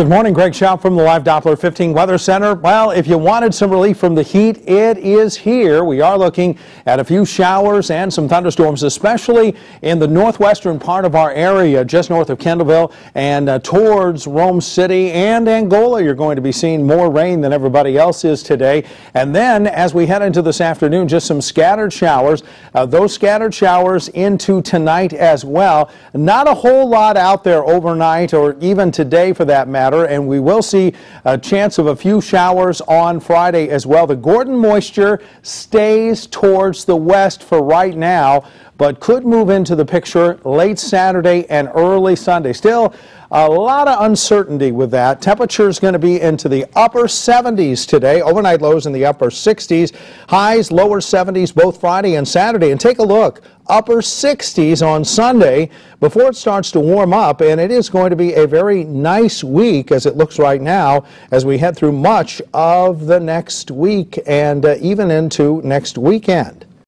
Good morning, Greg Shoup from the Live Doppler 15 Weather Center. Well, if you wanted some relief from the heat, it is here. We are looking at a few showers and some thunderstorms, especially in the northwestern part of our area, just north of Kendallville and uh, towards Rome City and Angola. You're going to be seeing more rain than everybody else is today. And then as we head into this afternoon, just some scattered showers. Uh, those scattered showers into tonight as well. Not a whole lot out there overnight or even today for that matter matter, and we will see a chance of a few showers on Friday as well. The Gordon moisture stays towards the west for right now, but could move into the picture late Saturday and early Sunday. Still, a lot of uncertainty with that. Temperature is going to be into the upper 70s today. Overnight lows in the upper 60s. Highs lower 70s both Friday and Saturday. And take a look. Upper 60s on Sunday before it starts to warm up. And it is going to be a very nice week as it looks right now as we head through much of the next week and uh, even into next weekend.